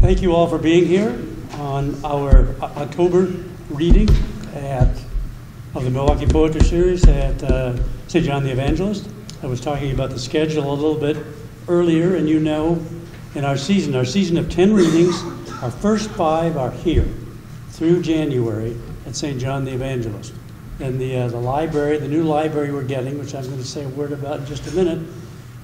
Thank you all for being here on our October reading at, of the Milwaukie Poetry Series at uh, St. John the Evangelist. I was talking about the schedule a little bit earlier, and you know, in our season, our season of 10 readings, our first five are here through January at St. John the Evangelist. And the, uh, the library, the new library we're getting, which I'm going to say a word about in just a minute,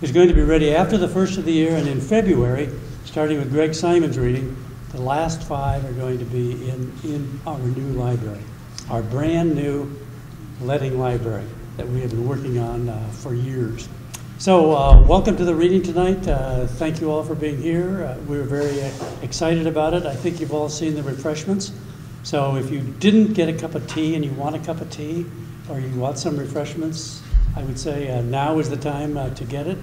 is going to be ready after the first of the year, and in February, starting with Greg Simon's reading, the last five are going to be in, in our new library, our brand-new Ledding library that we have been working on uh, for years. So, uh, welcome to the reading tonight. Uh, Thank you all for being here. Uh, We're very uh, excited about it. I think you've all seen the refreshments. So if you didn't get a cup of tea and you want a cup of tea, or you want some refreshments, I would say uh, now is the time uh, to get it.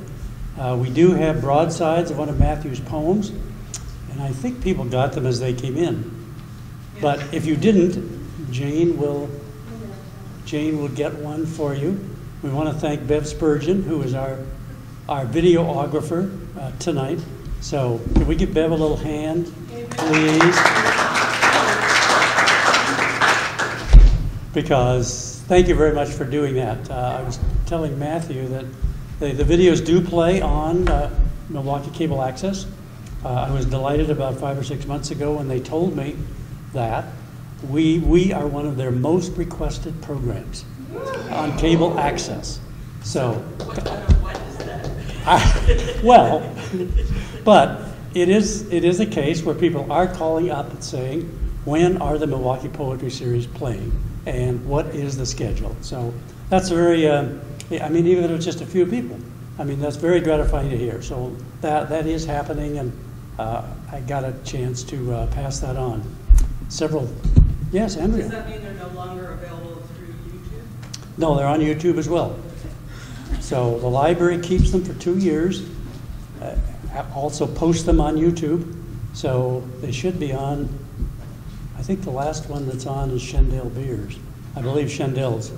Uh, We do have broadsides of one of Matthew's poems, and I think people got them as they came in. But if you didn't, Jane will, Jane will get one for you. We want to thank Bev Spurgeon, who is our, our videographer uh, tonight. So can we give Bev a little hand, please? because thank you very much for doing that. Uh, I was telling Matthew that the, the videos do play on uh, Milwaukie Cable Access. Uh, I was delighted about five or six months ago when they told me that we, we are one of their most requested programs on cable access. So, I- well, but it is, it is a case where people are calling up and saying, when are the Milwaukie Poetry Series playing? And what is the schedule? So that's a very, um, I mean, even if it's just a few people, I mean, that's very gratifying to hear. So that, that is happening, and uh, I got a chance to uh, pass that on. Several, yes, Andrea? Does that mean they're no longer available through YouTube? No, they're on YouTube as well. So the library keeps them for two years, uh, also posts them on YouTube. So they should be on, I think the last one that's on is Shendale Beers. I believe Shendel's.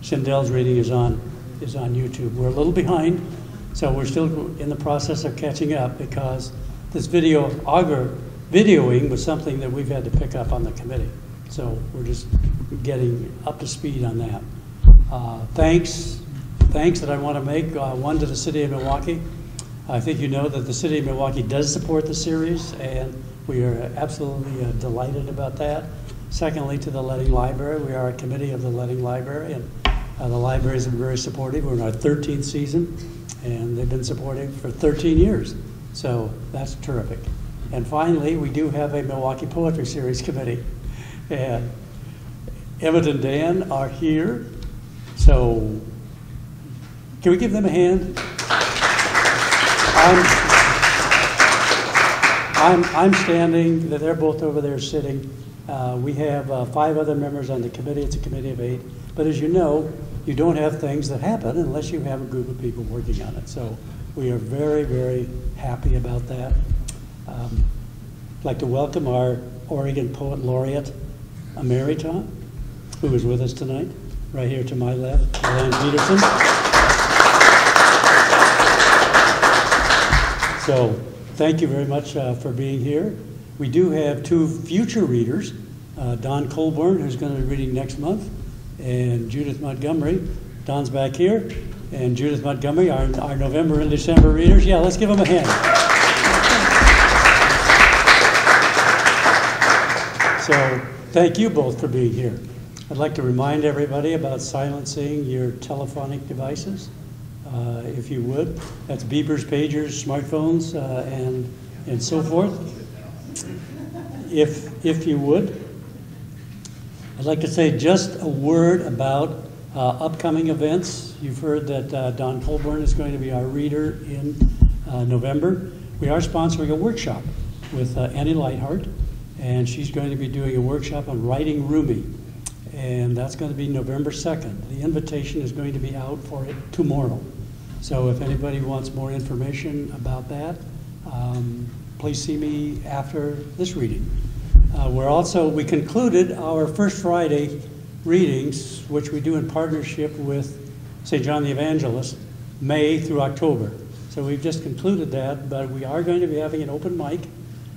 Shendel's reading is on, is on YouTube. We're a little behind, so we're still in the process of catching up because this video, auger, videoing was something that we've had to pick up on the committee. So we're just getting up to speed on that. Uh, Thanks, thanks that I want to make, uh, one to the city of Milwaukie. I think you know that the city of Milwaukie does support the series, and we are absolutely uh, delighted about that. Secondly, to the Ledding Library, we are a committee of the Ledding Library, and uh, the libraries have been very supportive. We're in our 13th season, and they've been supportive for 13 years. So that's terrific. And finally, we do have a Milwaukie Poetry Series committee. And Emmett and Dan are here, so can we give them a hand? I'm, I'm, I'm standing, they're both over there sitting. Uh, We have uh, five other members on the committee, it's a committee of eight. But as you know, you don't have things that happen unless you have a group of people working on it. So we are very, very happy about that. Um, I'd like to welcome our Oregon Poet Laureate, Emerita, who is with us tonight, right here to my left, Elaine Peterson. So, thank you very much uh, for being here. We do have two future readers, uh, Don Colburn, who's going to be reading next month, and Judith Montgomery. Don's back here, and Judith Montgomery, our, our November and December readers. Yeah, let's give them a hand. So, thank you both for being here. I'd like to remind everybody about silencing your telephonic devices, uh, if you would. That's beepers, pagers, smartphones, uh, and, and so forth. If, if you would. I'd like to say just a word about uh, upcoming events. You've heard that uh, Don Colburn is going to be our reader in uh, November. We are sponsoring a workshop with uh, Annie Lighthart, and she's going to be doing a workshop on writing Rumi. And that's going to be November 2nd. The invitation is going to be out for it tomorrow. So if anybody wants more information about that, um, please see me after this reading. Uh, We're also, we concluded our First Friday readings, which we do in partnership with St. John the Evangelist, May through October. So we've just concluded that, but we are going to be having an open mic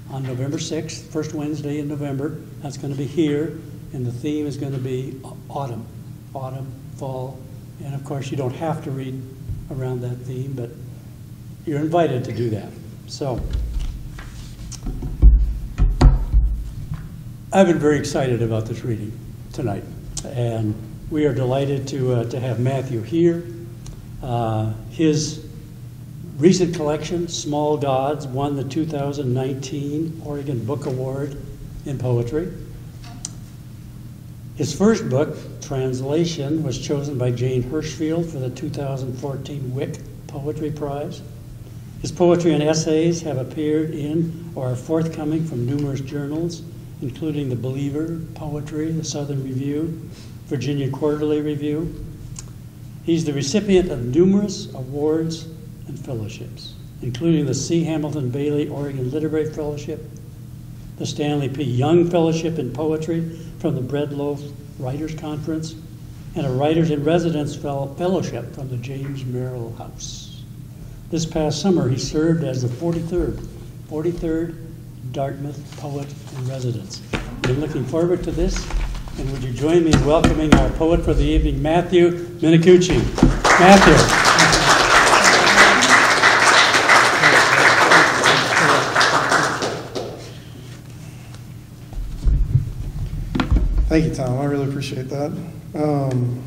on November 6th, first Wednesday in November. That's going to be here, and the theme is going to be autumn, autumn, fall. And of course, you don't have to read around that theme, but you're invited to do that. So, I've been very excited about this reading tonight, and we are delighted to, uh, to have Matthew here. Uh, his recent collection, Small Gods, won the 2019 Oregon Book Award in poetry. His first book, Translation, was chosen by Jane Hirshfield for the 2014 Wick Poetry Prize. His poetry and essays have appeared in or are forthcoming from numerous journals, including The Believer, Poetry, The Southern Review, Virginia Quarterly Review. He's the recipient of numerous awards and fellowships, including the C. Hamilton Bailey Oregon Literary Fellowship, the Stanley P. Young Fellowship in Poetry from the Bread Loaf Writers Conference, and a Writers in Residence Fellowship from the James Merrill House. This past summer, he served as the 43rd, 43rd Dartmouth Poet in Residence. Been looking forward to this, and would you join me in welcoming our poet for the evening, Matthew Minicucci. Matthew. Thank you, Tom. I really appreciate that. Um,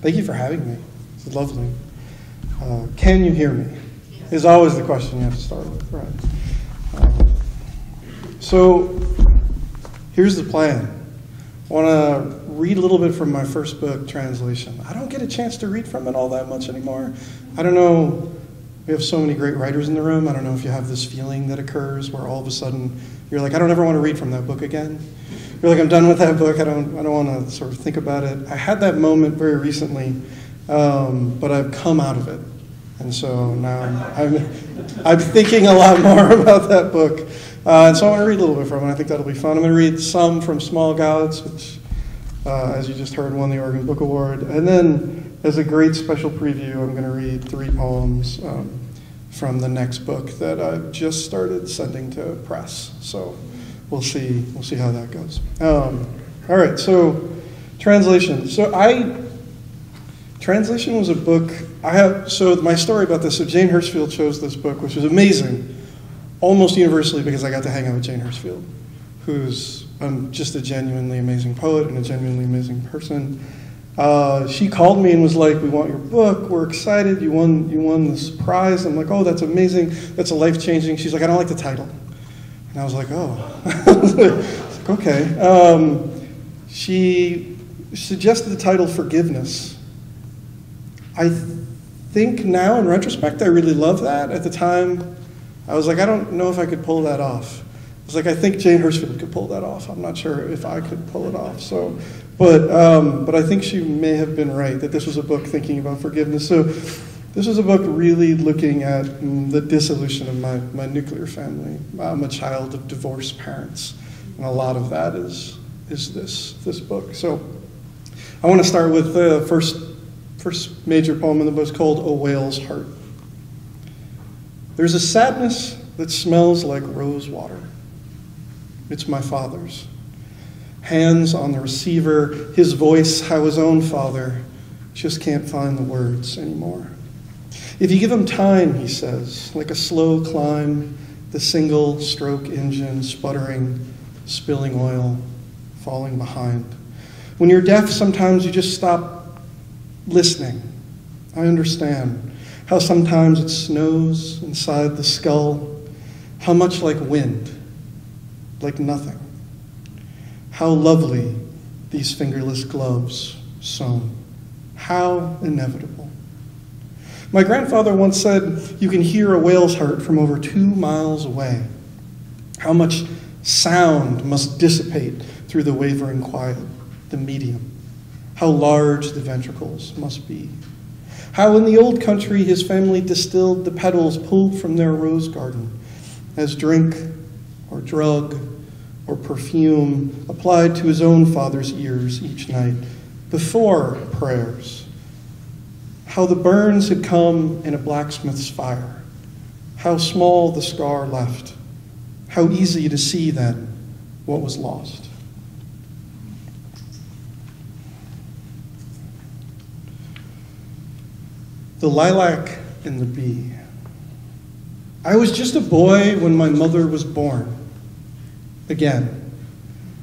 thank you for having me. It's lovely. Uh, can you hear me? Is always the question you have to start with, right? Uh, so here's the plan. I want to read a little bit from my first book, Translation. I don't get a chance to read from it all that much anymore. I don't know. We have so many great writers in the room. I don't know if you have this feeling that occurs where all of a sudden you're like, I don't ever want to read from that book again feel like I'm done with that book. I don't, I don't want to sort of think about it. I had that moment very recently, um, but I've come out of it. And so now I'm, I'm, I'm thinking a lot more about that book. Uh, and so I want to read a little bit from it. I think that'll be fun. I'm going to read some from Small Gods, which, uh, as you just heard, won the Oregon Book Award. And then, as a great special preview, I'm going to read three poems um, from the next book that I've just started sending to press. So we'll see we'll see how that goes. Um, all right, so translation. So I translation was a book I have. So my story about this. So Jane Hirshfield chose this book, which was amazing, almost universally because I got to hang out with Jane Hirshfield, who's um, just a genuinely amazing poet and a genuinely amazing person. Uh, she called me and was like, "We want your book. We're excited. You won. You won this prize." I'm like, "Oh, that's amazing. That's a life changing." She's like, "I don't like the title." And I was like, oh, like, okay. Um, she suggested the title Forgiveness. I think now, in retrospect, I really love that. At the time, I was like, I don't know if I could pull that off. I was like, I think Jane Hirshfield could pull that off. I'm not sure if I could pull it off. So, but um, but I think she may have been right that this was a book thinking about forgiveness. So this was a book really looking at the dissolution of my, my nuclear family. I'm a child of divorced parents, and a lot of that is, is this, this book. So I want to start with the first, first major poem in the book called A Whale's Heart. There's a sadness that smells like rose water. It's my father's. Hands on the receiver, his voice, how his own father just can't find the words anymore. If you give him time, he says, like a slow climb, the single stroke engine sputtering, spilling oil, falling behind. When you're deaf, sometimes you just stop listening. I understand how sometimes it snows inside the skull, how much like wind, like nothing. How lovely these fingerless gloves sewn. How inevitable. My grandfather once said, You can hear a whale's heart from over two miles away. How much sound must dissipate through the wavering quiet, the medium. How large the ventricles must be. How in the old country his family distilled the petals pulled from their rose garden as drink or drug or perfume applied to his own father's ears each night before prayers. How the burns had come in a blacksmith's fire, how small the scar left, How easy to see then what was lost. The lilac and the bee. I was just a boy when my mother was born. Again,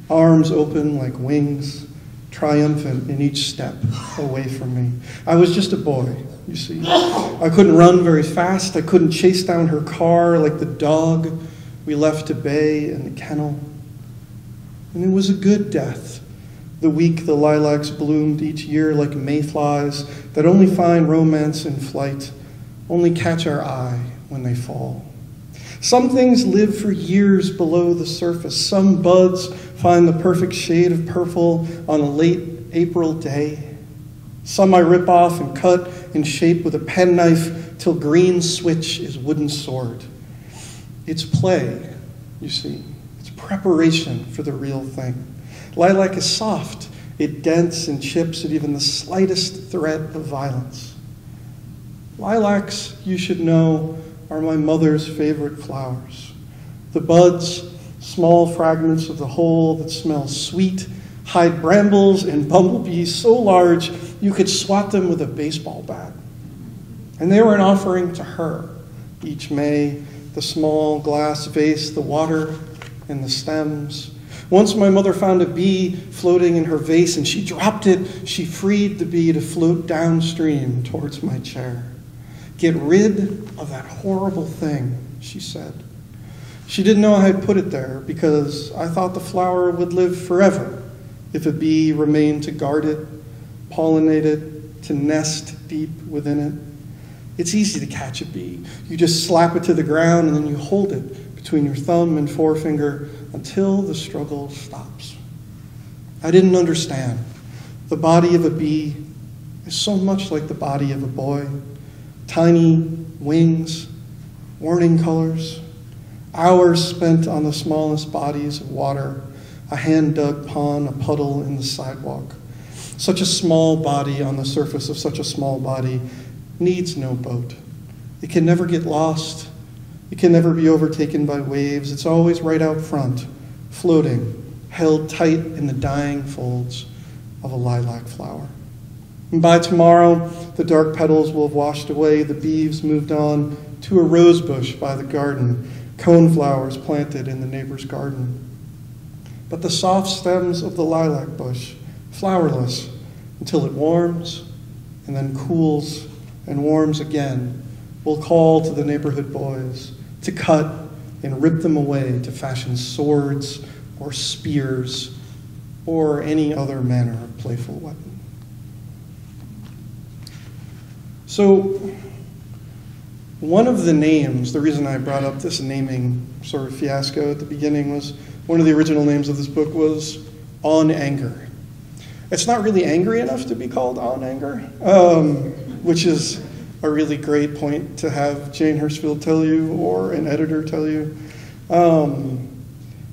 arms open like wings, triumphant in each step away from me. I was just a boy, you see. I couldn't run very fast. I couldn't chase down her car like the dog we left to bay in the kennel. And it was a good death. The week the lilacs bloomed each year like mayflies that only find romance in flight, only catch our eye when they fall. Some things live for years below the surface. Some buds find the perfect shade of purple on a late April day. Some I rip off and cut and shape with a penknife till green switch is wooden sword. It's play, you see. It's preparation for the real thing. Lilac is soft. It dents and chips at even the slightest threat of violence. Lilacs, you should know, are my mother's favorite flowers. The buds, small fragments of the whole that smell sweet, hide brambles and bumblebees so large you could swat them with a baseball bat. And they were an offering to her each May the small glass vase, the water, and the stems. Once my mother found a bee floating in her vase and she dropped it. She freed the bee to float downstream towards my chair. Get rid of that horrible thing, she said. She didn't know I had put it there because I thought the flower would live forever if a bee remained to guard it, pollinate it, to nest deep within it. It's easy to catch a bee. You just slap it to the ground and then you hold it between your thumb and forefinger until the struggle stops. I didn't understand. The body of a bee is so much like the body of a boy tiny wings, warning colors, hours spent on the smallest bodies of water, a hand dug pond, a puddle in the sidewalk. Such a small body on the surface of such a small body needs no boat. It can never get lost. It can never be overtaken by waves. It's always right out front, floating, held tight in the dying folds of a lilac flower. And by tomorrow, the dark petals will have washed away. The beeves moved on to a rose bush by the garden, cone flowers planted in the neighbor's garden. But the soft stems of the lilac bush, flowerless until it warms and then cools and warms again, will call to the neighborhood boys to cut and rip them away to fashion swords or spears or any other manner of playful weapon. So, one of the names, the reason I brought up this naming sort of fiasco at the beginning was one of the original names of this book was On Anger. It's not really angry enough to be called On Anger, um, which is a really great point to have Jane Hirshfield tell you or an editor tell you. Um,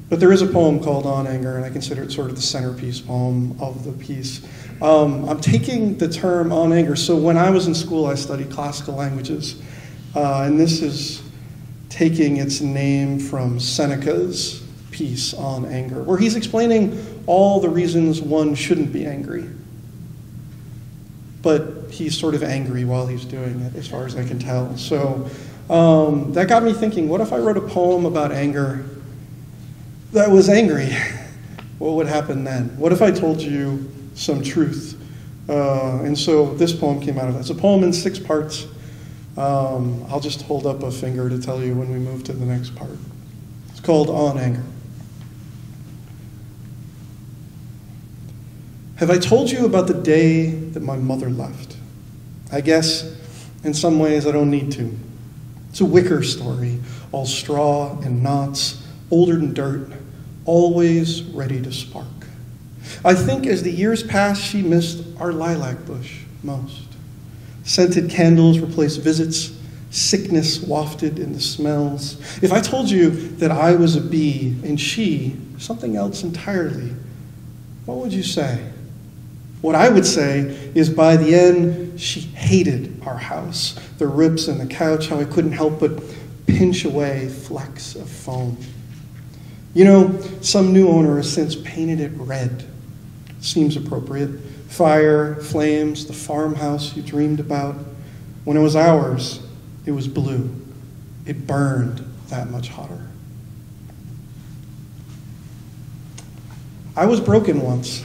but there is a poem called On Anger, and I consider it sort of the centerpiece poem of the piece. Um, I'm taking the term on anger. So when I was in school, I studied classical languages, uh, and this is taking its name from Seneca's piece on anger, where he's explaining all the reasons one shouldn't be angry. But he's sort of angry while he's doing it, as far as I can tell. So um, that got me thinking what if I wrote a poem about anger that was angry? What would happen then? What if I told you some truth. Uh, and so this poem came out of that. It's a poem in six parts. Um, I'll just hold up a finger to tell you when we move to the next part. It's called On Anger. Have I told you about the day that my mother left? I guess in some ways I don't need to. It's a wicker story, all straw and knots, older than dirt, always ready to spark. I think as the years passed, she missed our lilac bush most. Scented candles replaced visits, sickness wafted in the smells. If I told you that I was a bee and she something else entirely, what would you say? What I would say is by the end, she hated our house, the rips in the couch, how I couldn't help but pinch away flecks of foam. You know, some new owner has since painted it red. Seems appropriate. Fire, flames, the farmhouse you dreamed about. When it was ours, it was blue. It burned that much hotter. I was broken once.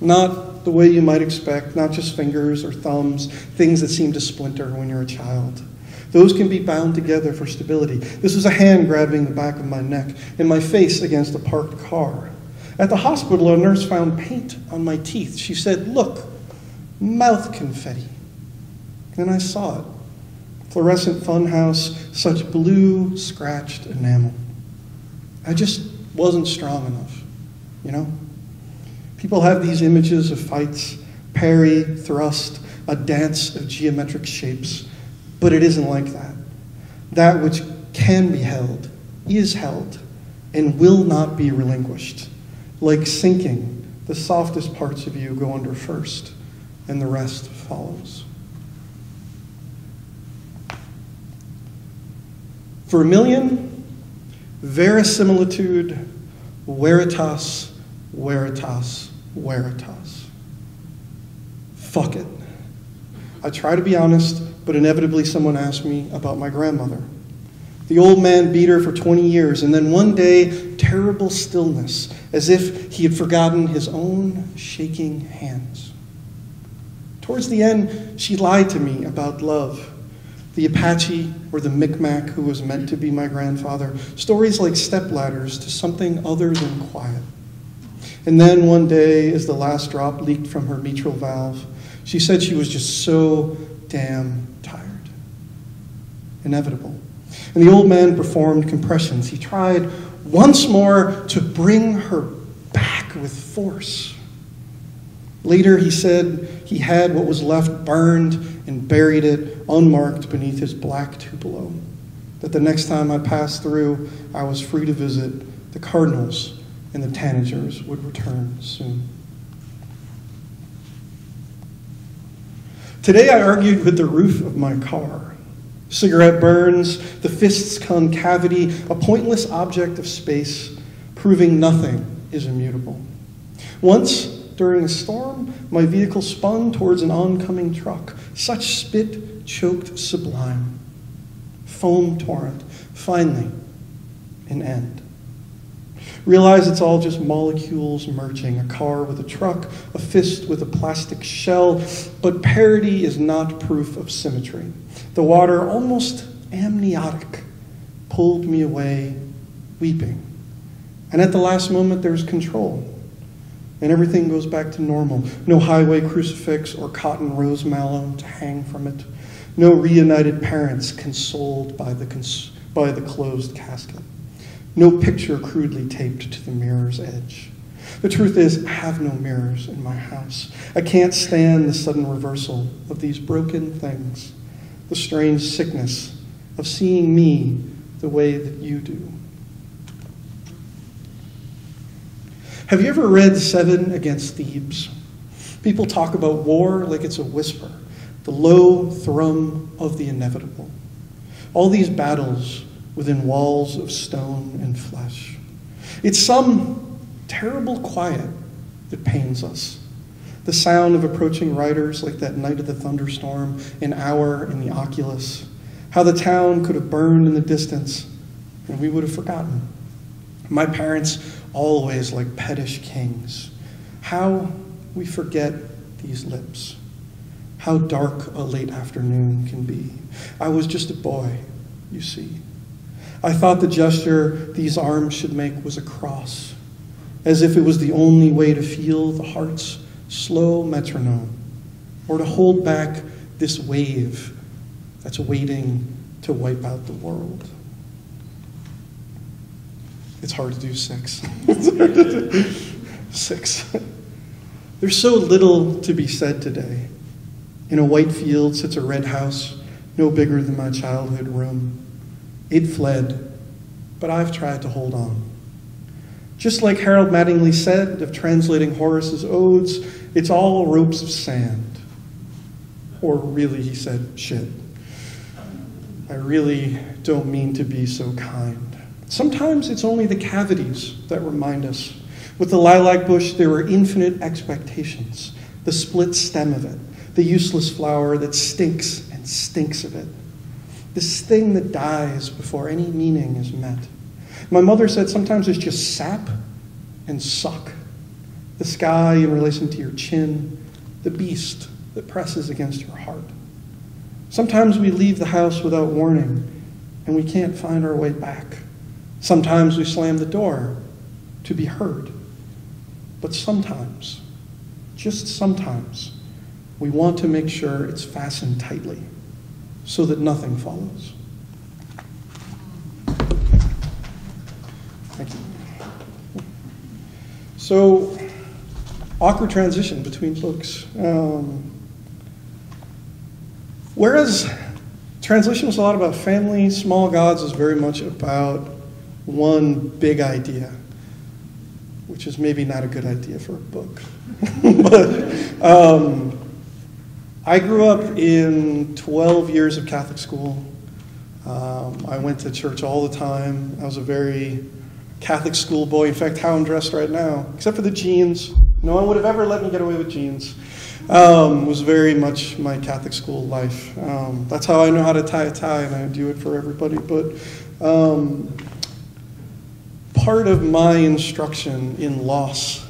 Not the way you might expect, not just fingers or thumbs, things that seem to splinter when you're a child. Those can be bound together for stability. This was a hand grabbing the back of my neck and my face against a parked car. At the hospital, a nurse found paint on my teeth. She said, Look, mouth confetti. And I saw it. Fluorescent funhouse, such blue, scratched enamel. I just wasn't strong enough, you know? People have these images of fights, parry, thrust, a dance of geometric shapes, but it isn't like that. That which can be held is held and will not be relinquished. Like sinking, the softest parts of you go under first, and the rest follows. Million, verisimilitude, veritas, veritas, veritas. Fuck it. I try to be honest, but inevitably someone asks me about my grandmother. The old man beat her for 20 years, and then one day, terrible stillness, as if he had forgotten his own shaking hands. Towards the end, she lied to me about love. The Apache or the Micmac who was meant to be my grandfather. Stories like stepladders to something other than quiet. And then one day, as the last drop leaked from her mitral valve, she said she was just so damn tired. Inevitable. And the old man performed compressions. He tried once more to bring her back with force. Later, he said he had what was left burned and buried it unmarked beneath his black tupelo. That the next time I passed through, I was free to visit the Cardinals and the Tanagers would return soon. Today, I argued with the roof of my car. Cigarette burns, the fist's concavity, a pointless object of space, proving nothing is immutable. Once, during a storm, my vehicle spun towards an oncoming truck, such spit choked sublime. Foam torrent, finally, an end. Realize it's all just molecules merging, a car with a truck, a fist with a plastic shell, but parity is not proof of symmetry. The water, almost amniotic, pulled me away, weeping. And at the last moment, there's control. And everything goes back to normal. No highway crucifix or cotton rose mallow to hang from it. No reunited parents consoled by the, by the closed casket. No picture crudely taped to the mirror's edge. The truth is, I have no mirrors in my house. I can't stand the sudden reversal of these broken things, the strange sickness of seeing me the way that you do. Have you ever read Seven Against Thebes? People talk about war like it's a whisper, the low thrum of the inevitable. All these battles within walls of stone and flesh. It's some terrible quiet that pains us. The sound of approaching riders like that night of the thunderstorm, an hour in the oculus. How the town could have burned in the distance and we would have forgotten. My parents always like pettish kings. How we forget these lips. How dark a late afternoon can be. I was just a boy, you see. I thought the gesture these arms should make was a cross, as if it was the only way to feel the heart's slow metronome, or to hold back this wave that's waiting to wipe out the world. It's hard to do six. six. There's so little to be said today. In a white field sits a red house, no bigger than my childhood room. It fled, but I've tried to hold on. Just like Harold Mattingly said of translating Horace's odes, it's all ropes of sand. Or really, he said, shit. I really don't mean to be so kind. Sometimes it's only the cavities that remind us. With the lilac bush, there were infinite expectations the split stem of it, the useless flower that stinks and stinks of it, this thing that dies before any meaning is met. My mother said sometimes it's just sap and suck. The sky in relation to your chin, the beast that presses against your heart. Sometimes we leave the house without warning and we can't find our way back. Sometimes we slam the door to be heard. But sometimes, just sometimes, we want to make sure it's fastened tightly so that nothing follows. Thank you. So, awkward transition between books. Um, whereas translation was a lot about family, Small Gods is very much about one big idea, which is maybe not a good idea for a book. but um, I grew up in 12 years of Catholic school. Um, I went to church all the time. I was a very Catholic schoolboy. In fact, how I'm dressed right now, except for the jeans. No one would have ever let me get away with jeans. Um, was very much my Catholic school life. Um, that's how I know how to tie a tie, and I do it for everybody. But um, part of my instruction in loss,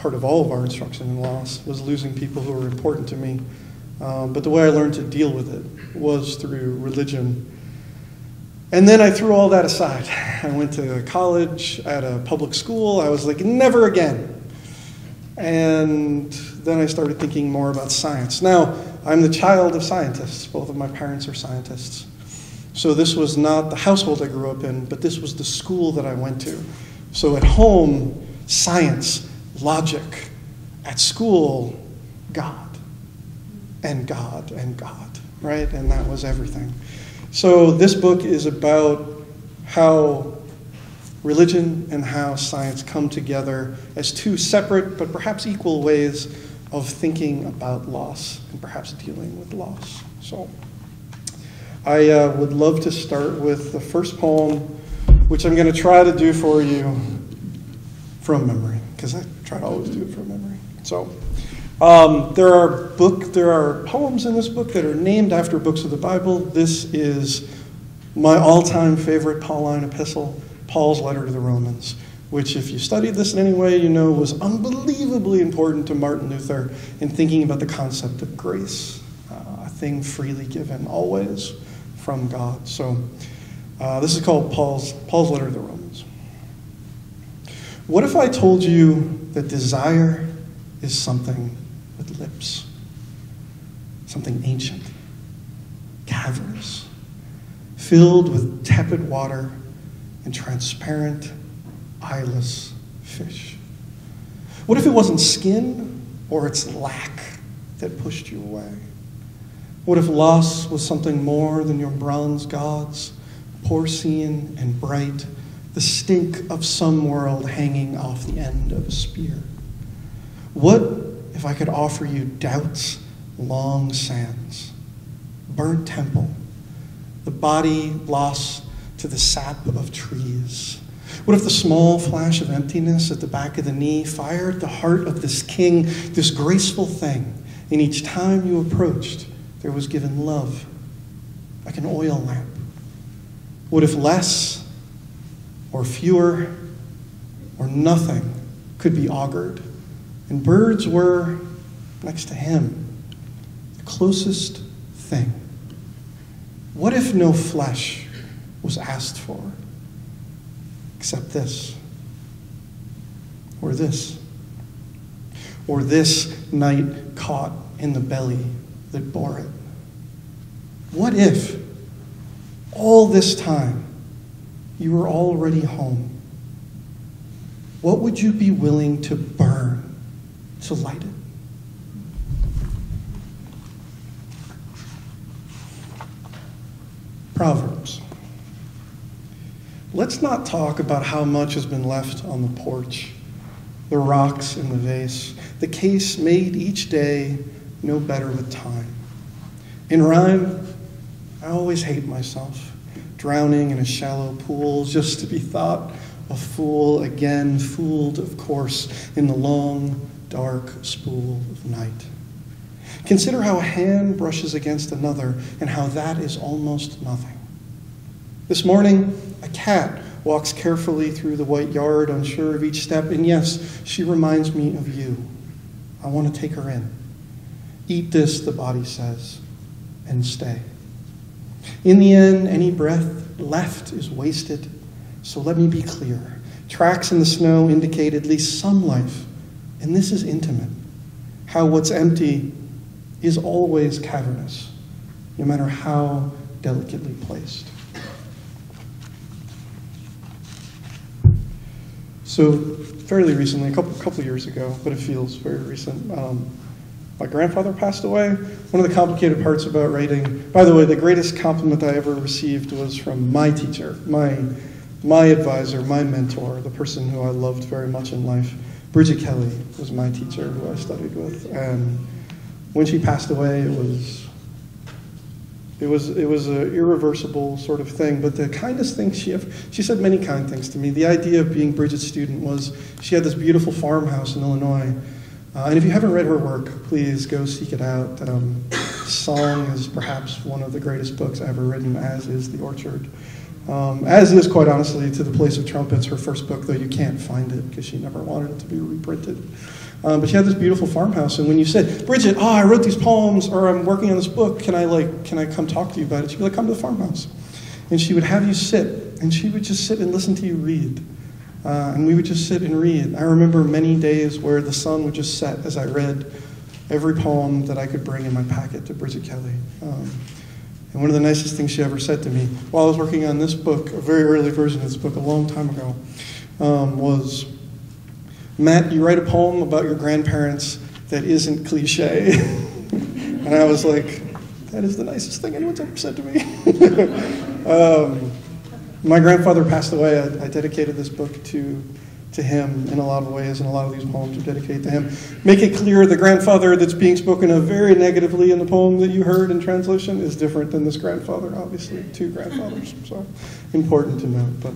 part of all of our instruction in loss, was losing people who were important to me. Um, but the way I learned to deal with it was through religion. And then I threw all that aside. I went to college at a public school. I was like, never again. And then I started thinking more about science. Now, I'm the child of scientists. Both of my parents are scientists. So this was not the household I grew up in, but this was the school that I went to. So at home, science, logic. At school, God and God and God, right? And that was everything. So this book is about how religion and how science come together as two separate but perhaps equal ways of thinking about loss and perhaps dealing with loss. So. I uh, would love to start with the first poem, which I'm going to try to do for you from memory, because I try to always do it from memory. So, um, there are book, there are poems in this book that are named after books of the Bible. This is my all-time favorite Pauline epistle, Paul's letter to the Romans, which, if you studied this in any way, you know was unbelievably important to Martin Luther in thinking about the concept of grace, uh, a thing freely given always from God. So uh, this is called Paul's, Paul's letter to the Romans. What if I told you that desire is something with lips, something ancient, cavernous, filled with tepid water and transparent, eyeless fish? What if it wasn't skin or its lack that pushed you away? What if loss was something more than your bronze gods, porcine and bright, the stink of some world hanging off the end of a spear? What if I could offer you doubt's long sands, burnt temple, the body lost to the sap of trees? What if the small flash of emptiness at the back of the knee fired the heart of this king, this graceful thing, and each time you approached, there was given love, like an oil lamp. What if less or fewer or nothing could be augured? And birds were next to him, the closest thing. What if no flesh was asked for except this? Or this? Or this night caught in the belly that bore it. What if all this time you were already home? What would you be willing to burn to light it? Proverbs. Let's not talk about how much has been left on the porch, the rocks in the vase, the case made each day no better with time. In rhyme, I always hate myself, drowning in a shallow pool, just to be thought a fool again, fooled, of course, in the long, dark spool of night. Consider how a hand brushes against another and how that is almost nothing. This morning, a cat walks carefully through the white yard, unsure of each step, and yes, she reminds me of you. I want to take her in. Eat this, the body says, and stay. In the end, any breath left is wasted. So let me be clear. Tracks in the snow indicate at least some life, and this is intimate. How what's empty is always cavernous, no matter how delicately placed. So, fairly recently, a couple, couple years ago, but it feels very recent, um, my grandfather passed away. One of the complicated parts about writing, by the way, the greatest compliment I ever received was from my teacher, my, my advisor, my mentor, the person who I loved very much in life. Brigit Kelly was my teacher who I studied with. And when she passed away, it was it was it was an irreversible sort of thing. But the kindest thing she ever, she said many kind things to me. The idea of being Brigit's student was she had this beautiful farmhouse in Illinois. Uh, and if you haven't read her work, please go seek it out. Um, Song is perhaps one of the greatest books I've ever written, as is The Orchard. Um, as is, quite honestly, To the Place of Trumpets, her first book, though you can't find it because she never wanted it to be reprinted. Um, but she had this beautiful farmhouse, and when you said, Brigit, oh, I wrote these poems, or I'm working on this book, can I like, can I come talk to you about it? She'd be like, come to the farmhouse, and she would have you sit, and she would just sit and listen to you read, uh, and we would just sit and read. I remember many days where the sun would just set as I read every poem that I could bring in my packet to Brigit Kelly. Um, and one of the nicest things she ever said to me while I was working on this book, a very early version of this book, a long time ago, um, was Matt, you write a poem about your grandparents that isn't cliche. and I was like, that is the nicest thing anyone's ever said to me. um, my grandfather passed away. I, I, dedicated this book to, to him in a lot of ways, and a lot of these poems are dedicated to him. Make it clear the grandfather that's being spoken of very negatively in the poem that you heard in translation is different than this grandfather, obviously, two grandfathers. So important to note. But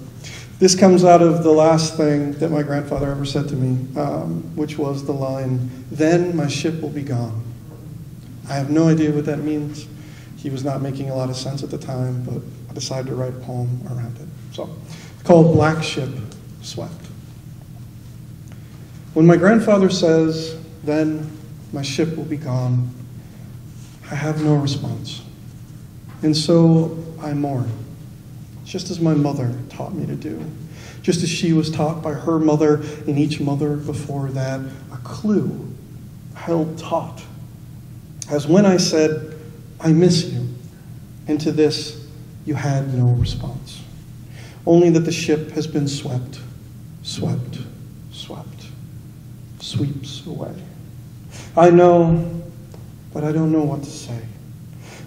this comes out of the last thing that my grandfather ever said to me, um, which was the line, Then my ship will be gone. I have no idea what that means. He was not making a lot of sense at the time, but I decided to write a poem around it. So, it's called Black Ship Swept. When my grandfather says, Then my ship will be gone, I have no response. And so I mourn just as my mother taught me to do, just as she was taught by her mother and each mother before that, a clue held taut. As when I said, I miss you, and to this you had no response. Only that the ship has been swept, swept, swept, sweeps away. I know, but I don't know what to say.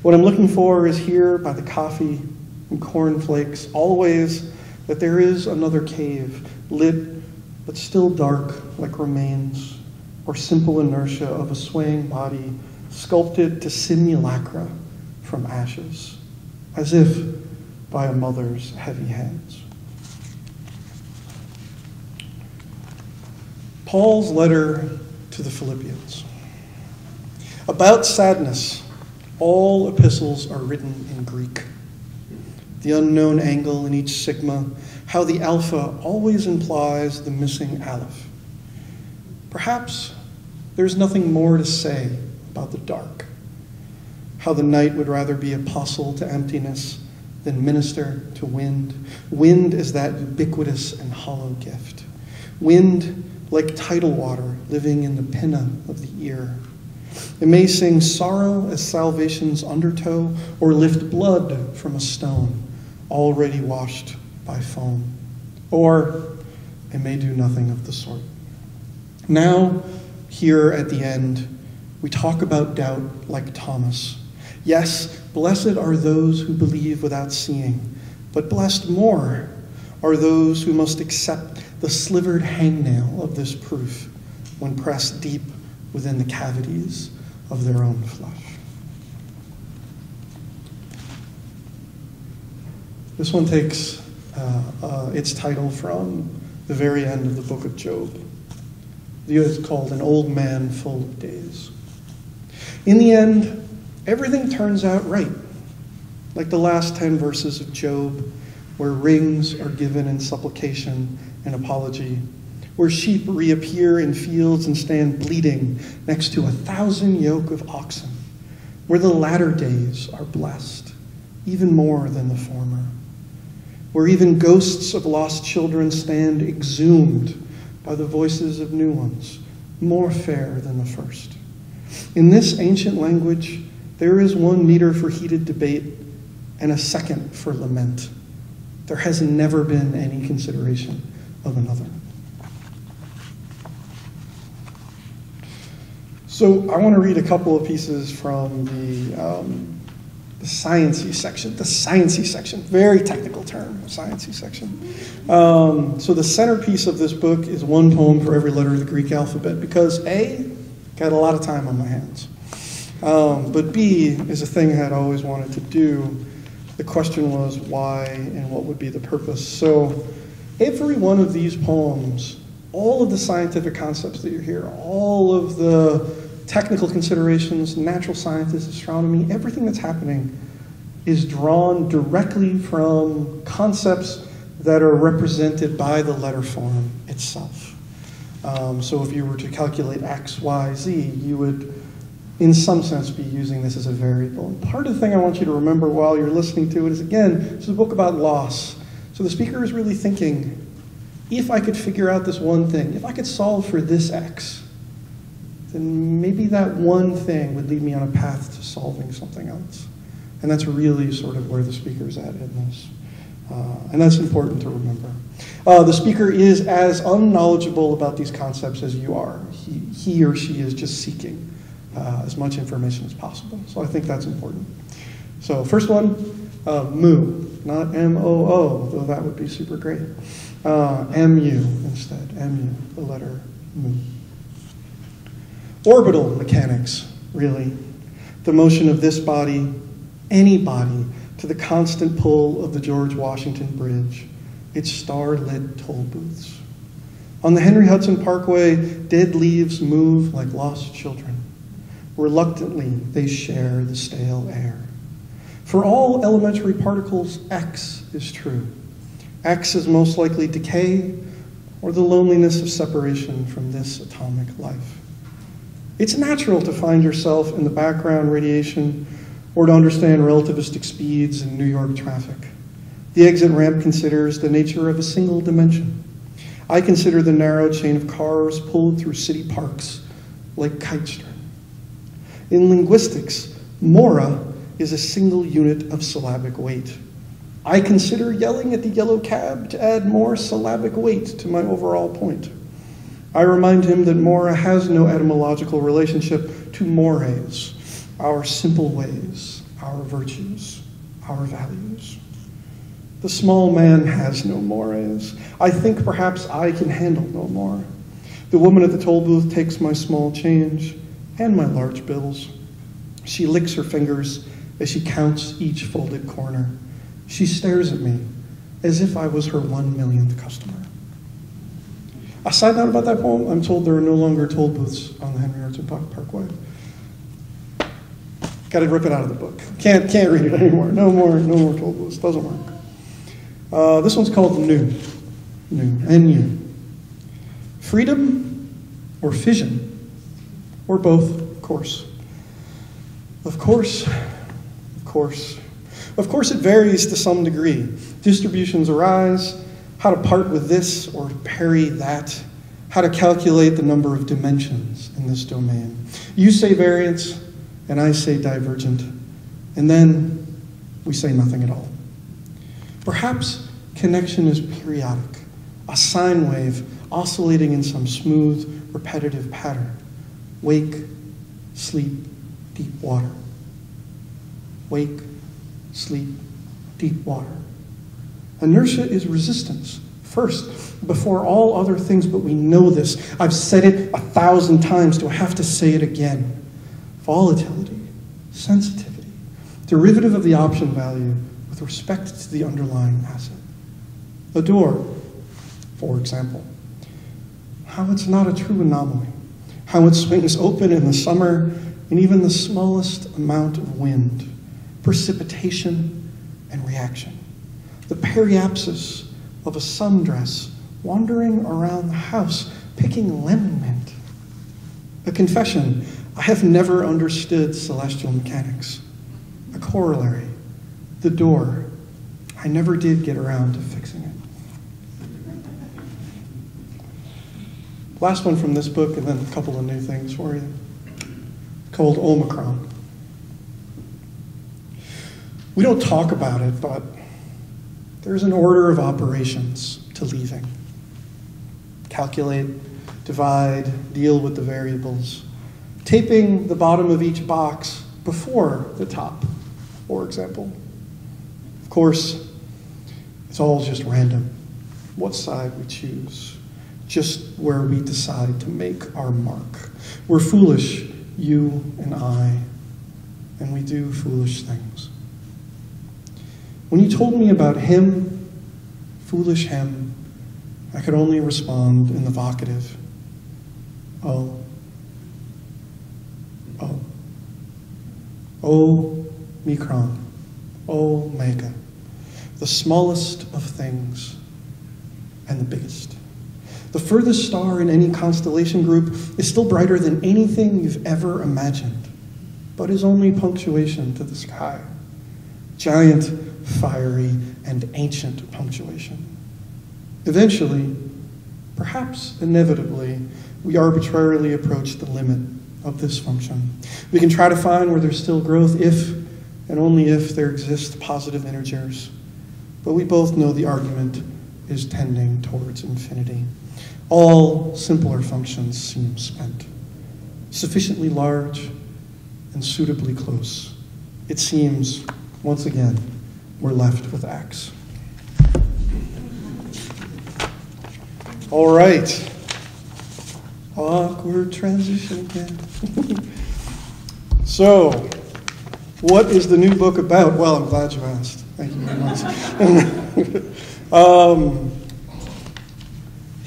What I'm looking for is here by the coffee and cornflakes, always that there is another cave, lit but still dark like remains, or simple inertia of a swaying body sculpted to simulacra from ashes, as if by a mother's heavy hands. Paul's letter to the Philippians. About sadness, all epistles are written in Greek the unknown angle in each sigma, how the alpha always implies the missing aleph. Perhaps there's nothing more to say about the dark, how the night would rather be apostle to emptiness than minister to wind. Wind is that ubiquitous and hollow gift. Wind like tidal water living in the pinna of the ear. It may sing sorrow as salvation's undertow or lift blood from a stone already washed by foam. Or it may do nothing of the sort. Now, here at the end, we talk about doubt like Thomas. Yes, blessed are those who believe without seeing, but blessed more are those who must accept the slivered hangnail of this proof when pressed deep within the cavities of their own flesh. This one takes uh, uh, its title from the very end of the book of Job. It's called An Old Man Full of Days. In the end, everything turns out right, like the last 10 verses of Job, where rings are given in supplication and apology, where sheep reappear in fields and stand bleeding next to a thousand yoke of oxen, where the latter days are blessed, even more than the former where even ghosts of lost children stand exhumed by the voices of new ones, more fair than the first. In this ancient language, there is one meter for heated debate and a second for lament. There has never been any consideration of another. So I want to read a couple of pieces from the um, the sciencey section, the sciencey section, very technical term, sciencey section. Um, so the centerpiece of this book is one poem for every letter of the Greek alphabet because A, got a lot of time on my hands, um, but B is a thing I had always wanted to do. The question was why and what would be the purpose. So every one of these poems, all of the scientific concepts that you hear, all of the technical considerations, natural sciences, astronomy, everything that's happening is drawn directly from concepts that are represented by the letter form itself. Um, so if you were to calculate x, y, z, you would, in some sense, be using this as a variable. And part of the thing I want you to remember while you're listening to it is, again, this is a book about loss. So the speaker is really thinking, if I could figure out this one thing, if I could solve for this x, then maybe that one thing would lead me on a path to solving something else. And that's really sort of where the speaker's at in this. Uh, and that's important to remember. Uh, the speaker is as unknowledgeable about these concepts as you are. He, he or she is just seeking uh, as much information as possible. So I think that's important. So, first one, uh, mu, not M O O, though that would be super great. Uh, M U instead, M U, the letter mu orbital mechanics, really. The motion of this body, any body, to the constant pull of the George Washington Bridge, its star lit toll booths. On the Henry Hudson Parkway, dead leaves move like lost children. Reluctantly, they share the stale air. For all elementary particles, X is true. X is most likely decay or the loneliness of separation from this atomic life. It's natural to find yourself in the background radiation or to understand relativistic speeds in New York traffic. The exit ramp considers the nature of a single dimension. I consider the narrow chain of cars pulled through city parks like kite. In linguistics, mora is a single unit of syllabic weight. I consider yelling at the yellow cab to add more syllabic weight to my overall point. I remind him that mora has no etymological relationship to mores, our simple ways, our virtues, our values. The small man has no mores. I think perhaps I can handle no more. The woman at the toll booth takes my small change and my large bills. She licks her fingers as she counts each folded corner. She stares at me as if I was her one millionth customer. A side note about that poem, I'm told there are no longer toll booths on the Henry Hudson Parkway. Got to rip it out of the book. Can't, can't read it anymore. No more, no more toll booths. Doesn't work. Uh, this one's called New. New. N-U. Freedom or fission? Or both, of course. Of course, of course. Of course, it varies to some degree. Distributions arise, how to part with this or parry that, how to calculate the number of dimensions in this domain. You say variance, and I say divergent, and then we say nothing at all. Perhaps connection is periodic, a sine wave oscillating in some smooth, repetitive pattern. Wake, sleep, deep water. Wake, sleep, deep water. Inertia is resistance, first, before all other things, but we know this. I've said it a thousand times. Do I have to say it again? Volatility, sensitivity, derivative of the option value with respect to the underlying asset. A door, for example, how it's not a true anomaly, how it swings open in the summer in even the smallest amount of wind, precipitation, and reaction. The periapsis of a sundress wandering around the house picking lemon mint. A confession I have never understood celestial mechanics. A corollary the door. I never did get around to fixing it. Last one from this book, and then a couple of new things for you. Called Omicron. We don't talk about it, but there's an order of operations to leaving. Calculate, divide, deal with the variables. Taping the bottom of each box before the top, for example. Of course, it's all just random. What side we choose, just where we decide to make our mark. We're foolish, you and I, and we do foolish things. When you told me about him, foolish him, I could only respond in the vocative. Oh. Oh. Oh, Mikron. Oh, Mega. The smallest of things and the biggest. The furthest star in any constellation group is still brighter than anything you've ever imagined, but is only punctuation to the sky. Giant, fiery, and ancient punctuation. Eventually, perhaps inevitably, we arbitrarily approach the limit of this function. We can try to find where there's still growth if and only if there exist positive integers. But we both know the argument is tending towards infinity. All simpler functions seem spent, sufficiently large and suitably close. It seems, once again, we're left with x. All right. Awkward transition again. so, what is the new book about? Well, I'm glad you asked. Thank you very much. um,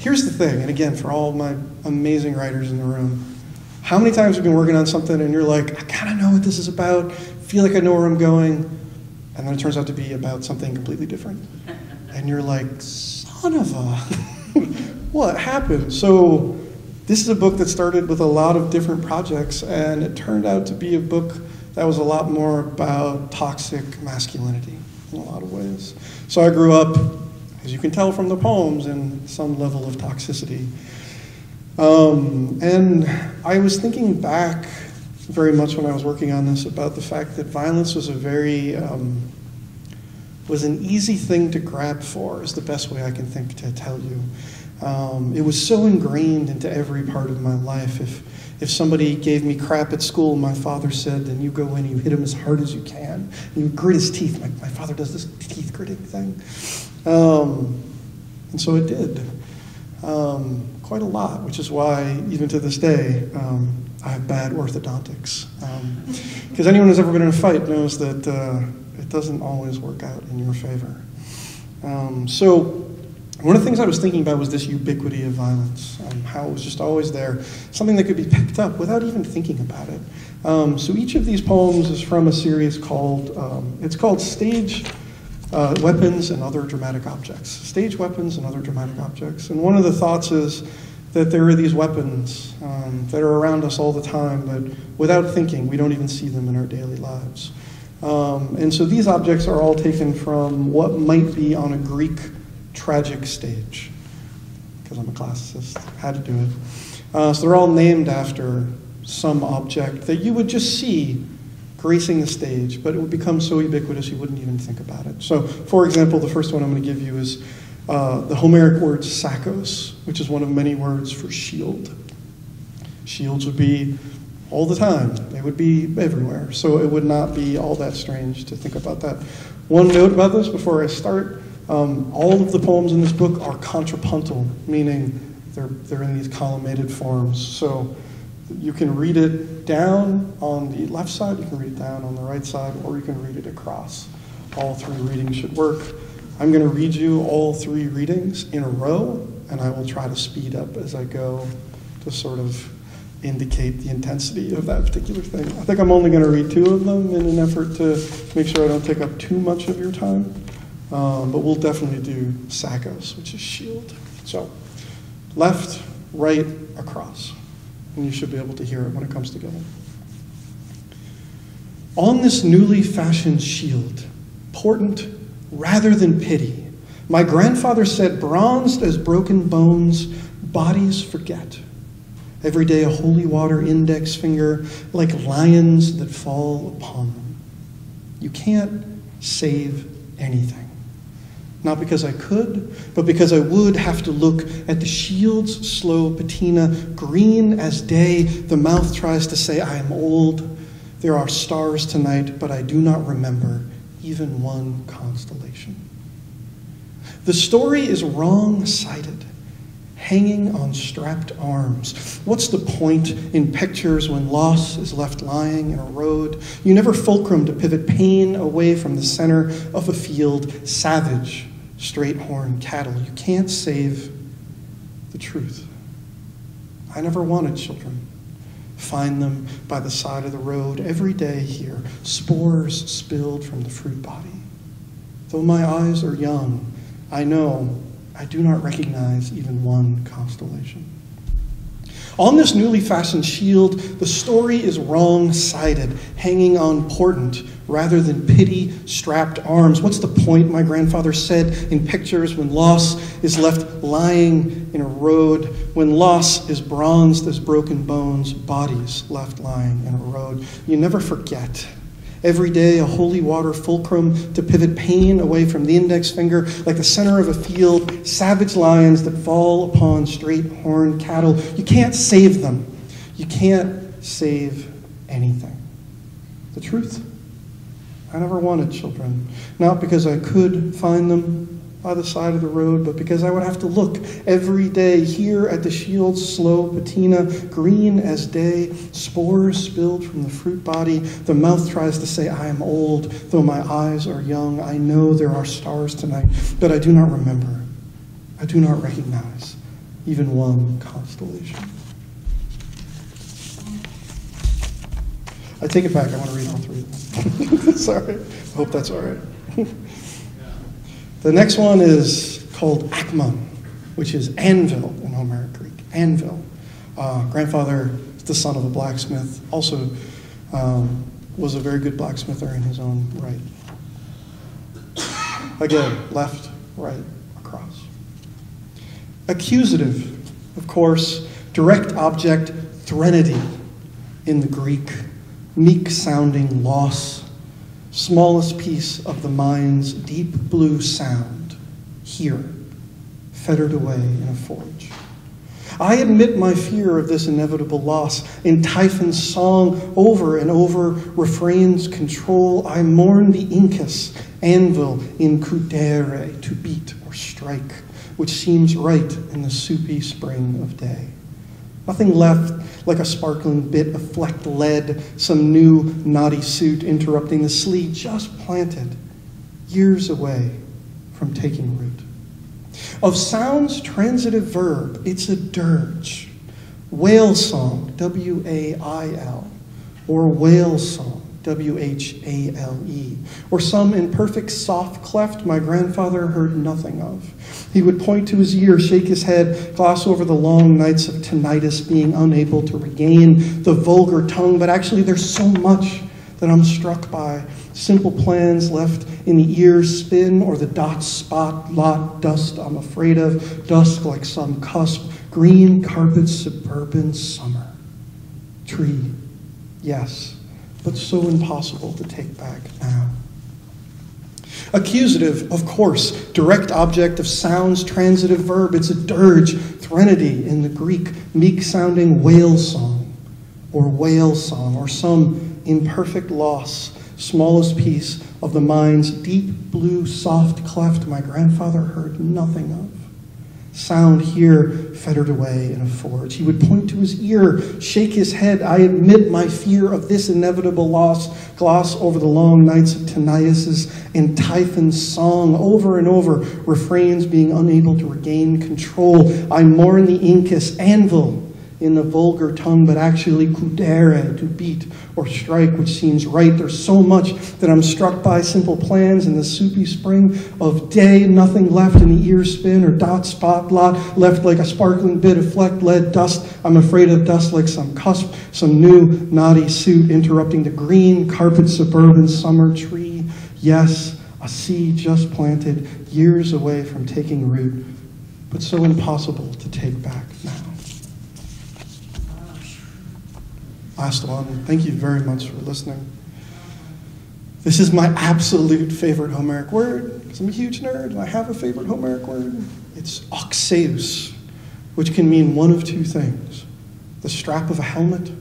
here's the thing, and again, for all my amazing writers in the room, how many times have you been working on something and you're like, I kind of know what this is about, feel like I know where I'm going, and then it turns out to be about something completely different. And you're like, son of a, what happened? So, this is a book that started with a lot of different projects, and it turned out to be a book that was a lot more about toxic masculinity in a lot of ways. So, I grew up, as you can tell from the poems, in some level of toxicity. Um, and I was thinking back very much when I was working on this about the fact that violence was a very um, was an easy thing to grab for, is the best way I can think to tell you. Um, it was so ingrained into every part of my life. If, if somebody gave me crap at school, my father said, then you go in and you hit him as hard as you can. And you grit his teeth. My, my father does this teeth gritting thing. Um, and so it did. Um, quite a lot, which is why, even to this day, um, I have bad orthodontics. Because anyone who's ever been in a fight knows that uh, it doesn't always work out in your favor. Um, so, one of the things I was thinking about was this ubiquity of violence, um, how it was just always there, something that could be picked up without even thinking about it. Um, so each of these poems is from a series called, um, it's called Stage uh, Weapons and Other Dramatic Objects. Stage Weapons and Other Dramatic Objects. And one of the thoughts is that there are these weapons um, that are around us all the time, but without thinking, we don't even see them in our daily lives. Um, and so these objects are all taken from what might be on a Greek tragic stage, because I'm a classicist, had to do it. Uh, so they're all named after some object that you would just see gracing the stage, but it would become so ubiquitous you wouldn't even think about it. So, for example, the first one I'm going to give you is uh, the Homeric word sakos, which is one of many words for shield. Shields would be all the time, they would be everywhere. So it would not be all that strange to think about that. One note about this before I start um, all of the poems in this book are contrapuntal, meaning they're, they're in these columnated forms. So you can read it down on the left side, you can read it down on the right side, or you can read it across. all three readings should work. I'm going to read you all three readings in a row, and I will try to speed up as I go to sort of indicate the intensity of that particular thing. I think I'm only going to read two of them in an effort to make sure I don't take up too much of your time. Um, but we'll definitely do Sakos, which is shield. So, left, right, across. And you should be able to hear it when it comes together. On this newly fashioned shield, portent rather than pity, my grandfather said, bronzed as broken bones, bodies forget. Every day a holy water index finger, like lions that fall upon them. You can't save anything. Not because I could, but because I would have to look at the shield's slow patina, green as day. The mouth tries to say, I am old. There are stars tonight, but I do not remember even one constellation. The story is wrong sided, hanging on strapped arms. What's the point in pictures when loss is left lying in a road? You never fulcrum to pivot pain away from the center of a field, savage, straight horn cattle. You can't save the truth. I never wanted children. Find them by the side of the road every day here, spores spilled from the fruit body. Though my eyes are young, I know I do not recognize even one constellation. On this newly fastened shield, the story is wrong sided, hanging on portent rather than pity strapped arms. What's the point, my grandfather said in pictures, when loss is left lying in a road, when loss is bronzed as broken bones, bodies left lying in a road? You never forget. Every day, a holy water fulcrum to pivot pain away from the index finger, like the center of a field, savage lions that fall upon straight horned cattle. You can't save them. You can't save anything. The truth. I never wanted children. Not because I could find them by the side of the road, but because I would have to look every day here at the shield's slow patina, green as day, spores spilled from the fruit body. The mouth tries to say, I am old, though my eyes are young. I know there are stars tonight, but I do not remember. I do not recognize even one constellation. I take it back. I want to read all three of them. Sorry. I hope that's all right. The next one is called Akmon, which is anvil in Homeric Greek. Anvil. Uh, grandfather the son of a blacksmith, also um, was a very good blacksmither in his own right. Again, left, right, across. Accusative, of course, direct object, threnody in the Greek, meek sounding loss smallest piece of the mind's deep blue sound, here, fettered away in a forge. I admit my fear of this inevitable loss. In Typhon's song, over and over, refrains control. I mourn the incus, anvil in cudere, to beat or strike, which seems right in the soupy spring of day. Nothing left like a sparkling bit of flecked lead, some new knotty suit interrupting the sleet just planted, years away from taking root. Of sounds transitive verb, it's a dirge. Whale song, W A I L, or whale song. W H A L E, or some imperfect soft cleft my grandfather heard nothing of. He would point to his ear, shake his head, gloss over the long nights of tinnitus, being unable to regain the vulgar tongue. But actually, there's so much that I'm struck by. Simple plans left in the ears spin, or the dot spot lot dust I'm afraid of, dusk like some cusp, green carpet suburban summer. Tree, yes but so impossible to take back now. Accusative, of course, direct object of sounds, transitive verb. It's a dirge, threnody in the Greek, meek sounding whale song, or whale song, or some imperfect loss, smallest piece of the mind's deep blue soft cleft my grandfather heard nothing of. Sound here fettered away in a forge. He would point to his ear, shake his head. I admit my fear of this inevitable loss, gloss over the long nights of tinnitus's and Typhon's song, over and over, refrains being unable to regain control. I mourn the incus anvil in the vulgar tongue, but actually cudere, to beat or strike, which seems right. There's so much that I'm struck by simple plans in the soupy spring of day, nothing left in the ear spin or dot spot blot, left like a sparkling bit of flecked lead dust. I'm afraid of dust like some cusp, some new naughty suit interrupting the green carpet suburban summer tree. Yes, a seed just planted years away from taking root, but so impossible to take back now. Last one. Thank you very much for listening. This is my absolute favorite Homeric word because I'm a huge nerd and I have a favorite Homeric word. It's oxeus, which can mean one of two things the strap of a helmet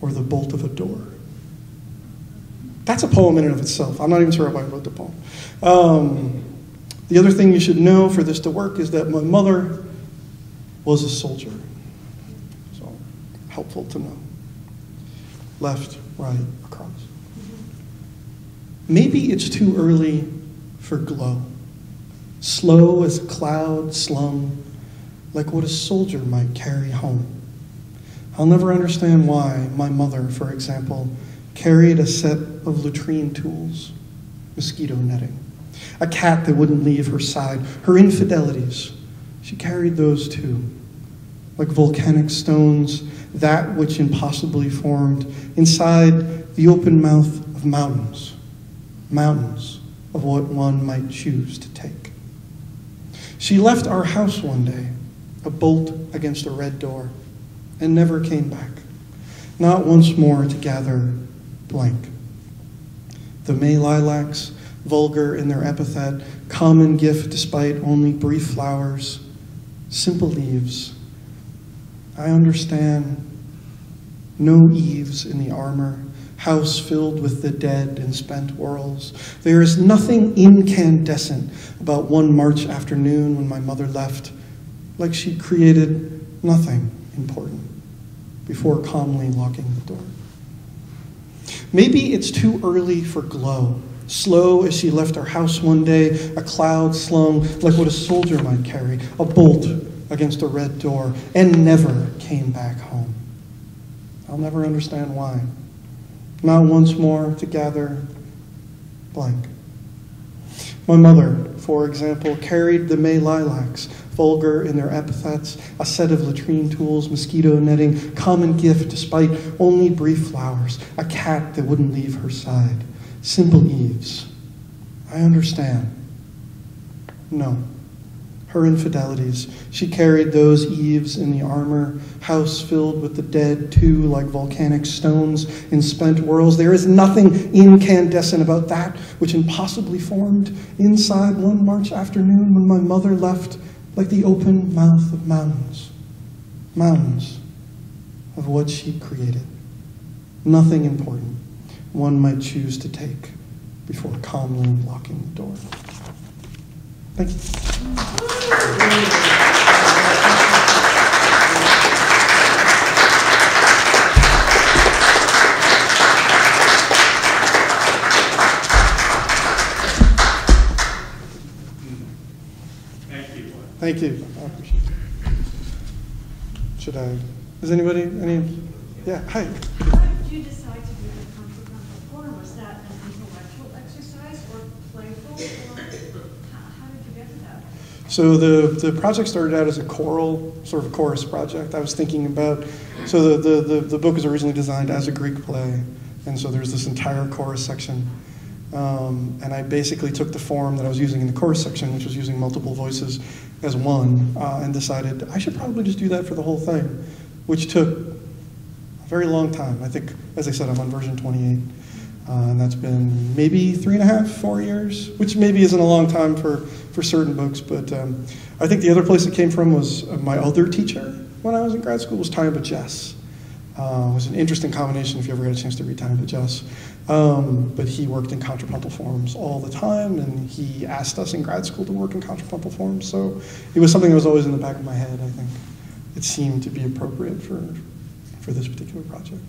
or the bolt of a door. That's a poem in and of itself. I'm not even sure why I wrote the poem. Um, the other thing you should know for this to work is that my mother was a soldier. So, helpful to know left, right, across. Mm-hmm. Maybe it's too early for glow. Slow as a cloud slung, like what a soldier might carry home. I'll never understand why my mother, for example, carried a set of latrine tools, mosquito netting, a cat that wouldn't leave her side, her infidelities. She carried those too, like volcanic stones that which impossibly formed inside the open mouth of mountains, mountains of what one might choose to take. She left our house one day, a bolt against a red door, and never came back, not once more to gather blank. The May lilacs, vulgar in their epithet, common gift despite only brief flowers, simple leaves I understand. No eaves in the armor, house filled with the dead and spent worlds. There is nothing incandescent about one March afternoon when my mother left, like she created nothing important before calmly locking the door. Maybe it's too early for glow. Slow as she left our house one day, a cloud slung like what a soldier might carry, a bolt against a red door and never came back home. I'll never understand why. Not once more to gather blank. My mother, for example, carried the May lilacs, vulgar in their epithets, a set of latrine tools, mosquito netting, common gift despite only brief flowers, a cat that wouldn't leave her side, simple eaves. I understand. No her infidelities. She carried those eaves in the armor, house filled with the dead, too, like volcanic stones in spent worlds. There is nothing incandescent about that which impossibly formed inside one March afternoon when my mother left like the open mouth of mountains. Mountains of what she created. Nothing important one might choose to take before calmly locking the door. Thank you. Thank you. I appreciate it. Should I, is anybody, any, yeah, hi. How did you decide to do the contrapuntal form? Was that an intellectual exercise or playful, or how, how did you get to that? So the, the project started out as a choral, sort of a chorus project. I was thinking about, so the, the, the, the book was originally designed as a Greek play, and so there's this entire chorus section. Um, and I basically took the form that I was using in the chorus section, which was using multiple voices as one, uh, and decided I should probably just do that for the whole thing, which took a very long time. I think, as I said, I'm on version 28. Uh, and that's been maybe three and a half, four years, which maybe isn't a long time for, for certain books. But um, I think the other place it came from was uh, my other teacher when I was in grad school was Tyehimba Jess. Uh, it was an interesting combination if you ever had a chance to read Tyehimba Jess. Um, but he worked in contrapuntal forms all the time, and he asked us in grad school to work in contrapuntal forms. So it was something that was always in the back of my head. I think it seemed to be appropriate for for this particular project.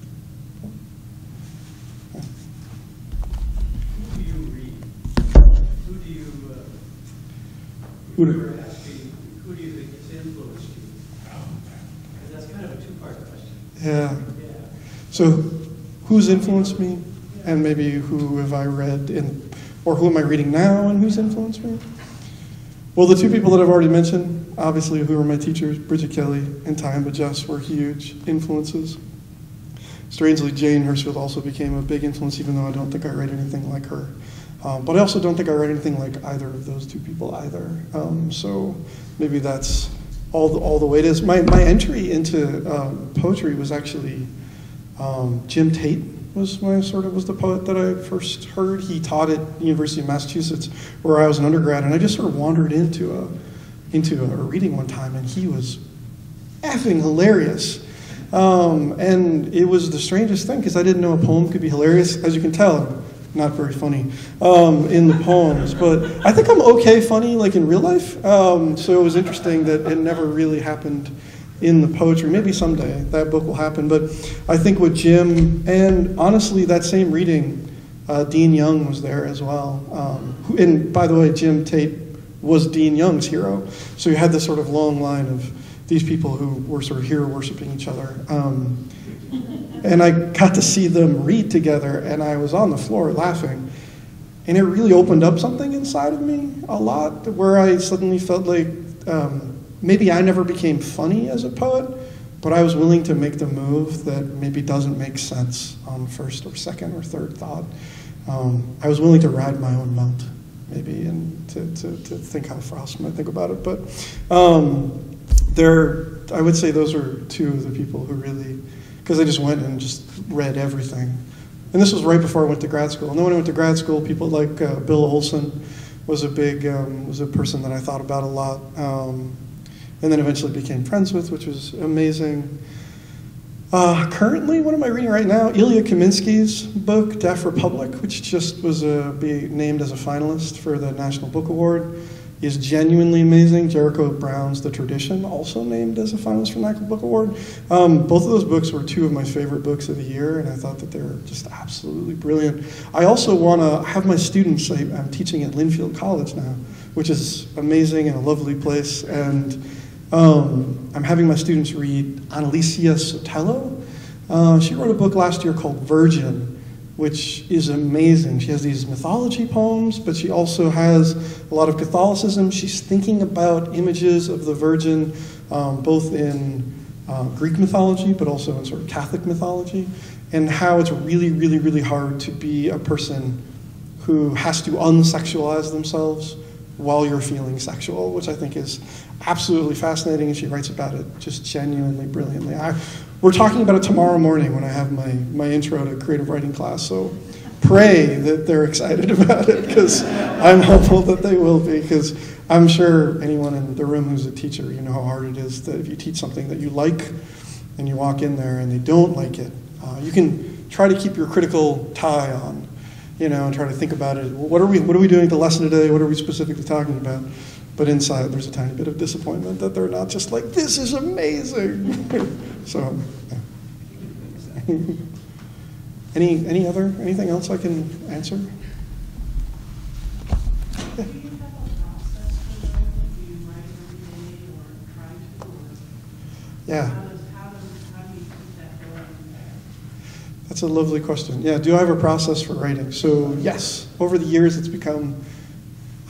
Who do- you were asking, who do you think has influenced you? that's kind of a two-part question. Yeah. Yeah. So, who's influenced me, and maybe who have I read, in, or who am I reading now, and who's influenced me? Well, the two people that I've already mentioned, obviously, who were my teachers, Brigit Kelly and Tyehimba Jess, were huge influences. Strangely, Jane Hirshfield also became a big influence, even though I don't think I read anything like her. Um, but I also don't think I read anything like either of those two people either. Um, so maybe that's all the, all the way it is. My, my entry into um, poetry was actually um, Jim Tate was my sort of was the poet that I first heard. He taught at University of Massachusetts, where I was an undergrad, and I just sort of wandered into a into a reading one time, and he was effing hilarious. Um, and it was the strangest thing because I didn't know a poem could be hilarious. As you can tell, not very funny um, in the poems, but I think I'm okay funny, like in real life. Um, so it was interesting that it never really happened in the poetry. Maybe someday that book will happen. But I think with Jim, and honestly, that same reading, uh, Dean Young was there as well. Um, who, and by the way, Jim Tate was Dean Young's hero. So you had this sort of long line of these people who were sort of hero worshiping each other. Um, and I got to see them read together, and I was on the floor laughing. And it really opened up something inside of me a lot, where I suddenly felt like um, maybe I never became funny as a poet, but I was willing to make the move that maybe doesn't make sense on first or second or third thought. Um, I was willing to ride my own mount, maybe, and to, to, to think how Frost might think about it. But um, there, I would say those were two of the people who really, because I just went and just read everything. And this was right before I went to grad school. And then when I went to grad school, people like uh, Bill Olson was a big, um, was a person that I thought about a lot. Um, and then eventually became friends with, which was amazing. Uh, currently, what am I reading right now? Ilya Kaminsky's book, Deaf Republic, which just was uh, be named as a finalist for the National Book Award, is genuinely amazing. Jericho Brown's The Tradition, also named as a finalist for the National Book Award. Um, both of those books were two of my favorite books of the year, and I thought that they were just absolutely brilliant. I also want to have my students, I, I'm teaching at Linfield College now, which is amazing and a lovely place, and um, I'm having my students read Analicia Sotelo. Uh, she wrote a book last year called Virgin, which is amazing. She has these mythology poems, but she also has a lot of Catholicism. She's thinking about images of the Virgin, um, both in uh, Greek mythology, but also in sort of Catholic mythology, and how it's really, really, really hard to be a person who has to unsexualize themselves while you're feeling sexual, which I think is absolutely fascinating, and she writes about it just genuinely brilliantly. I, we're talking about it tomorrow morning when I have my, my intro to creative writing class, so pray that they're excited about it, because I'm hopeful that they will be, because I'm sure anyone in the room who's a teacher, you know how hard it is that if you teach something that you like, and you walk in there and they don't like it, uh, you can try to keep your critical tie on you know, and try to think about it. What are we, what are we doing the lesson today? What are we specifically talking about? But inside, there's a tiny bit of disappointment that they're not just like, this is amazing. so, yeah. any, any other, anything else I can answer? Do you have a process for writing? Do you write every day or try to? or Yeah. How does, how does, how do you keep that going? That's a lovely question. Yeah, do I have a process for writing? So, yes, over the years it's become,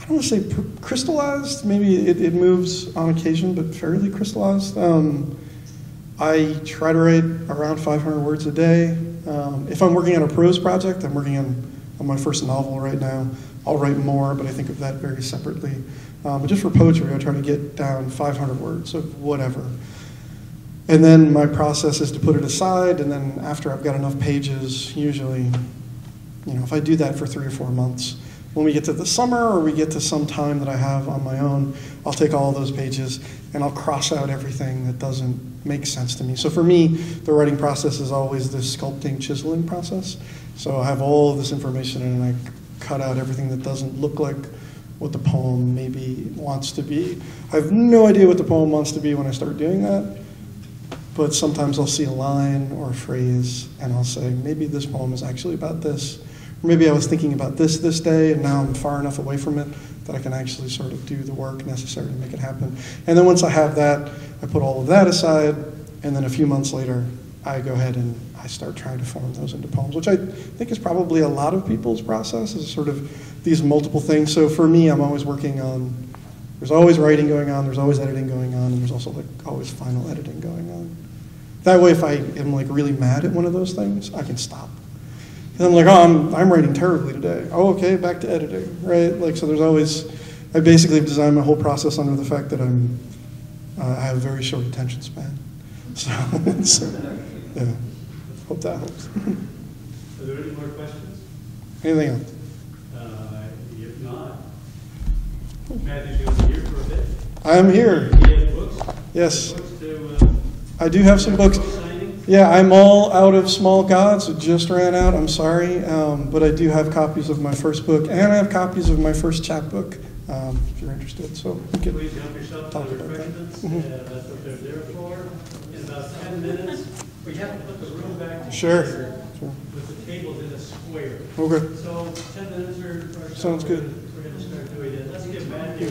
I don't want to say crystallized, maybe it, it moves on occasion, but fairly crystallized. Um, I try to write around 500 words a day. Um, if I'm working on a prose project, I'm working on, on my first novel right now. I'll write more, but I think of that very separately. Um, but just for poetry, I try to get down 500 words of whatever. And then my process is to put it aside, and then after I've got enough pages, usually, you know, if I do that for three or four months, when we get to the summer or we get to some time that I have on my own, I'll take all those pages and I'll cross out everything that doesn't make sense to me. So for me, the writing process is always this sculpting, chiseling process. So I have all this information and I cut out everything that doesn't look like what the poem maybe wants to be. I have no idea what the poem wants to be when I start doing that, but sometimes I'll see a line or a phrase and I'll say, maybe this poem is actually about this. Or maybe I was thinking about this this day and now I'm far enough away from it that I can actually sort of do the work necessary to make it happen. And then once I have that, I put all of that aside and then a few months later, I go ahead and I start trying to form those into poems, which I think is probably a lot of people's process, is sort of these multiple things. So for me, I'm always working on, there's always writing going on, there's always editing going on, and there's also like always final editing going on. That way, if I am like really mad at one of those things, I can stop. And I'm like, oh, I'm, I'm writing terribly today. Oh, okay, back to editing, right? Like, so there's always, I basically have designed my whole process under the fact that I'm, uh, I have a very short attention span. So, so yeah, hope that helps. Are there any more questions? Anything else? Uh, If not, Matthew's I am here. Do you have books? Yes, uh, I do have some books. Yeah, I'm all out of Small Gods. It just ran out. I'm sorry. Um, but I do have copies of my first book, and I have copies of my first chapbook um, if you're interested. So we can Please help yourself to Talk the about that. Mhm. Uh, That's what they're there for. In about 10 minutes, we have to put the room back Sure. together Sure. with the tables in a square. Okay. So 10 minutes or or so. Sounds good. We're going to start doing it. Let's give Matthew.